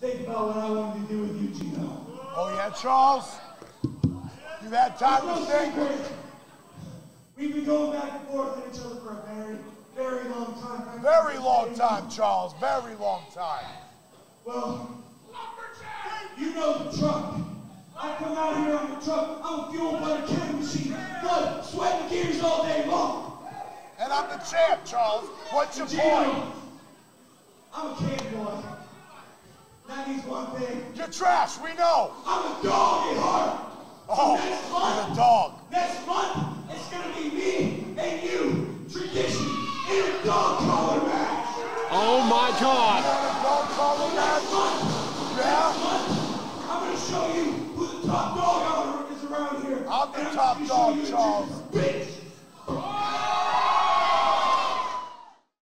think about what I wanted to do with you, Gino. Oh, yeah, Charles? You've had time to think? Secret. We've been going back and forth at each other for a very, very long time. Very long time, Charles. Very long time. Well, you know the truck. I come out here on the truck. I'm fueled by the killing machine. Blood, sweat, and gears all day long. And I'm the champ, Charles. What's your point? I'm a cowboy. 90s one thing. You're trash, we know. I'm a dog at heart. Oh, so next month, you're a dog. Next month, it's going to be me and you, tradition, in a dog collar match. Oh, my God. dog collar match? Next month, yeah. next month, I'm going to show you who the top dog is around here. I'm the and top I'm dog, Charles. Bitch.